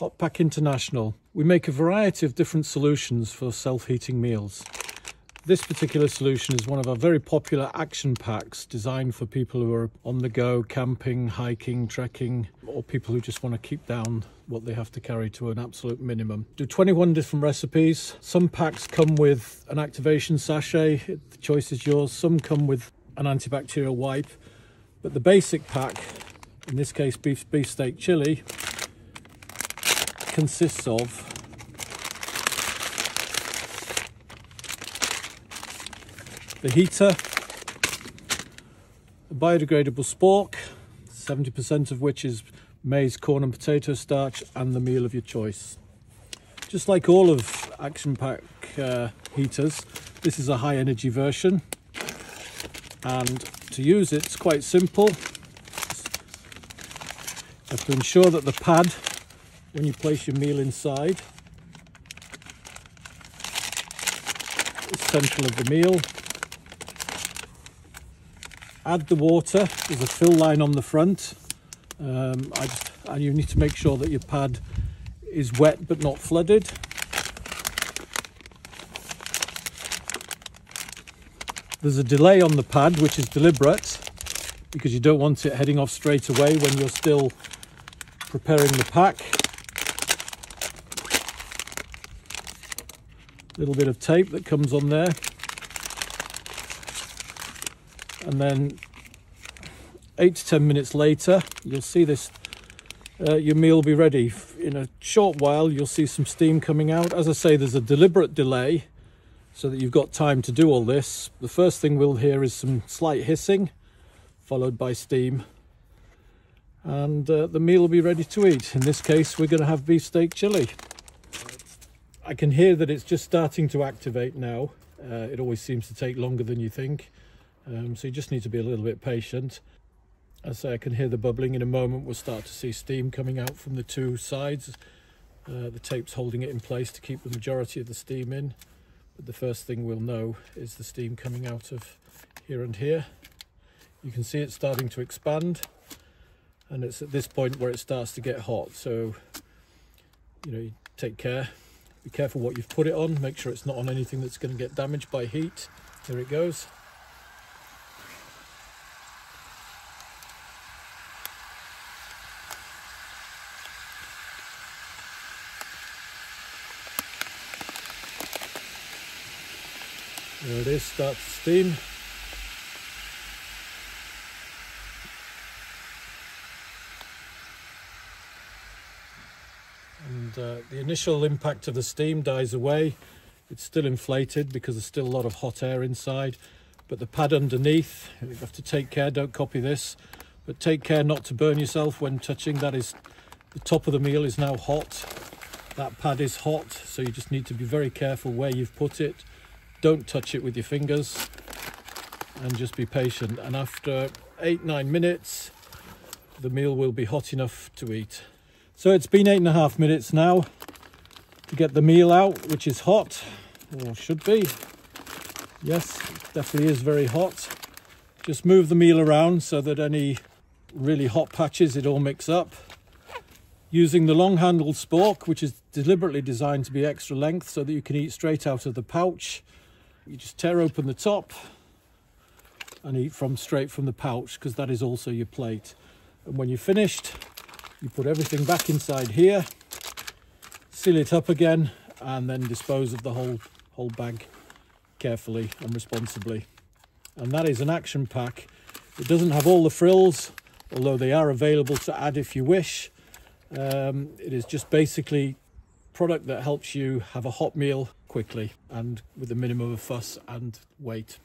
Hot Pack International. We make a variety of different solutions for self-heating meals. This particular solution is one of our very popular action packs designed for people who are on the go, camping, hiking, trekking, or people who just want to keep down what they have to carry to an absolute minimum. Do 21 different recipes. Some packs come with an activation sachet, the choice is yours. Some come with an antibacterial wipe, but the basic pack, in this case beef beefsteak chili, consists of the heater, a biodegradable spork, 70% of which is maize, corn and potato starch and the meal of your choice. Just like all of Action Pack uh, heaters, this is a high energy version and to use it, it's quite simple. You have to ensure that the pad, when you place your meal inside, is central of the meal. Add the water there's a fill line on the front. Um, just, and you need to make sure that your pad is wet but not flooded. There's a delay on the pad which is deliberate because you don't want it heading off straight away when you're still preparing the pack little bit of tape that comes on there. And then eight to ten minutes later you'll see this uh, your meal will be ready. In a short while you'll see some steam coming out. As i say there's a deliberate delay so that you've got time to do all this. The first thing we'll hear is some slight hissing followed by steam. And uh, the meal will be ready to eat. In this case we're going to have beefsteak chili i can hear that it's just starting to activate now uh, it always seems to take longer than you think um, so you just need to be a little bit patient. As I say, I can hear the bubbling. In a moment, we'll start to see steam coming out from the two sides. Uh, the tape's holding it in place to keep the majority of the steam in. But the first thing we'll know is the steam coming out of here and here. You can see it's starting to expand. And it's at this point where it starts to get hot. So, you know, take care. Be careful what you've put it on. Make sure it's not on anything that's going to get damaged by heat. Here it goes. There it is, starts steam. And uh, the initial impact of the steam dies away. It's still inflated because there's still a lot of hot air inside. But the pad underneath, you have to take care, don't copy this, but take care not to burn yourself when touching. That is, the top of the meal is now hot. That pad is hot, so you just need to be very careful where you've put it don't touch it with your fingers and just be patient. And after eight, nine minutes, the meal will be hot enough to eat. So it's been eight and a half minutes now to get the meal out, which is hot, or should be. Yes, definitely is very hot. Just move the meal around so that any really hot patches, it all mix up. Using the long handled spork, which is deliberately designed to be extra length so that you can eat straight out of the pouch you just tear open the top and eat from straight from the pouch because that is also your plate. And when you're finished, you put everything back inside here, seal it up again, and then dispose of the whole, whole bag carefully and responsibly. And that is an action pack. It doesn't have all the frills, although they are available to add if you wish. Um, it is just basically product that helps you have a hot meal quickly and with a minimum of fuss and weight.